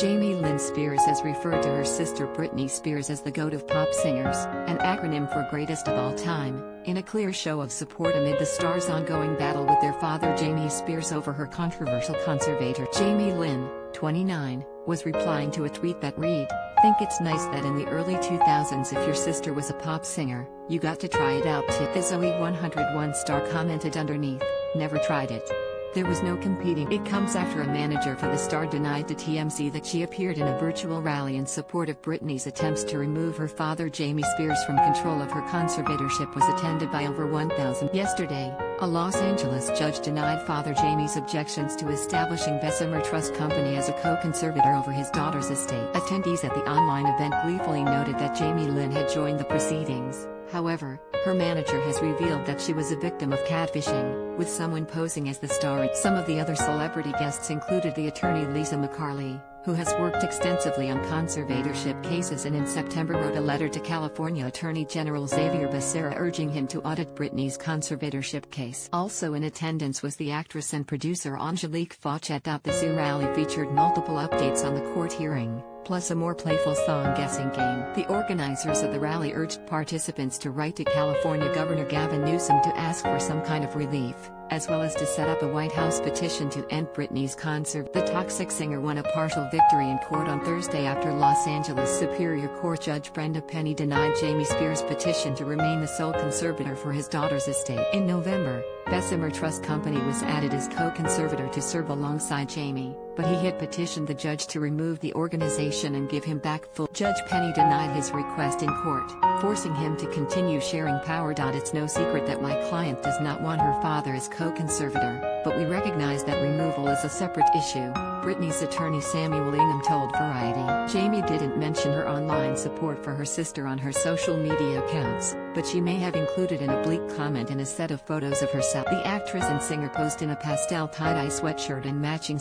Jamie Lynn Spears has referred to her sister Britney Spears as the GOAT of pop singers, an acronym for greatest of all time, in a clear show of support amid the star's ongoing battle with their father Jamie Spears over her controversial conservator. Jamie Lynn, 29, was replying to a tweet that read, Think it's nice that in the early 2000s if your sister was a pop singer, you got to try it out. The Zoey 101 star commented underneath, Never tried it. There was no competing. It comes after a manager for the star denied to TMZ that she appeared in a virtual rally in support of Britney's attempts to remove her father Jamie Spears from control of her conservatorship was attended by over 1,000. Yesterday, a Los Angeles judge denied Father Jamie's objections to establishing Bessemer Trust Company as a co-conservator over his daughter's estate. Attendees at the online event gleefully noted that Jamie Lynn had joined the proceedings. However, her manager has revealed that she was a victim of catfishing, with someone posing as the star. Some of the other celebrity guests included the attorney Lisa MacCarley, who has worked extensively on conservatorship cases and in September wrote a letter to California Attorney General Xavier Becerra urging him to audit Britney's conservatorship case. Also in attendance was the actress and producer Angelique Fawcette. The Zoom rally featured multiple updates on the court hearing plus a more playful song guessing game. The organizers of the rally urged participants to write to California Governor Gavin Newsom to ask for some kind of relief, as well as to set up a White House petition to end Britney's concert. The toxic singer won a partial victory in court on Thursday after Los Angeles Superior Court Judge Brenda Penny denied Jamie Spears' petition to remain the sole conservator for his daughter's estate. In November, Bessemer Trust Company was added as co-conservator to serve alongside Jamie, but he had petitioned the judge to remove the organization and give him back full. Judge Penny denied his request in court, forcing him to continue sharing power. It's no secret that my client does not want her father as co-conservator, but we recognize that removal is a separate issue. Britney's attorney Samuel Ingham told Variety. Jamie didn't mention her online support for her sister on her social media accounts, but she may have included an oblique comment in a set of photos of herself. The actress and singer posed in a pastel tie-dye sweatshirt and matching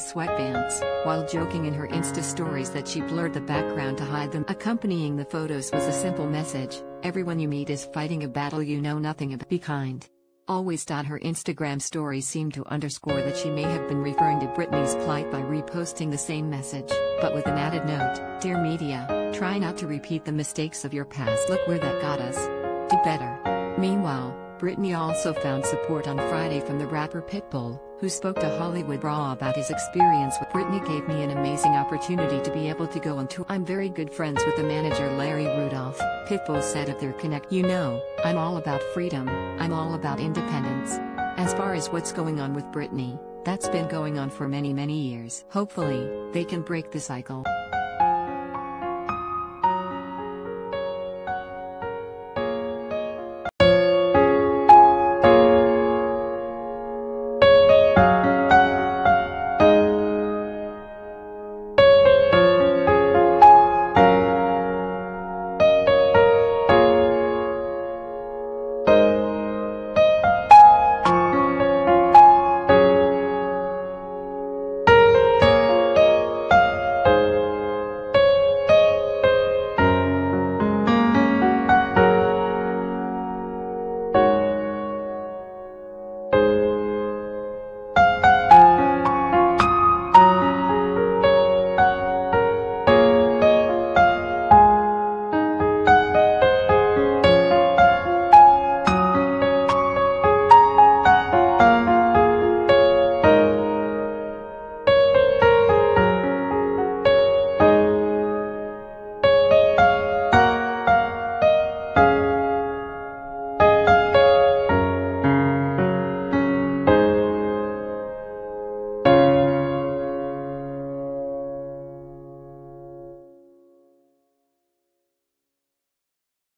sweatbands, while joking in her Insta stories that she blurred the background to hide them. Accompanying the photos was a simple message, everyone you meet is fighting a battle you know nothing about. Be kind. Always. Her Instagram story seemed to underscore that she may have been referring to Britney's plight by reposting the same message, but with an added note Dear media, try not to repeat the mistakes of your past. Look where that got us. Do better. Meanwhile, Britney also found support on Friday from the rapper Pitbull, who spoke to Hollywood Raw about his experience with Britney gave me an amazing opportunity to be able to go on tour. I'm very good friends with the manager Larry Rudolph, Pitbull said of their connect. You know, I'm all about freedom, I'm all about independence. As far as what's going on with Britney, that's been going on for many many years. Hopefully, they can break the cycle.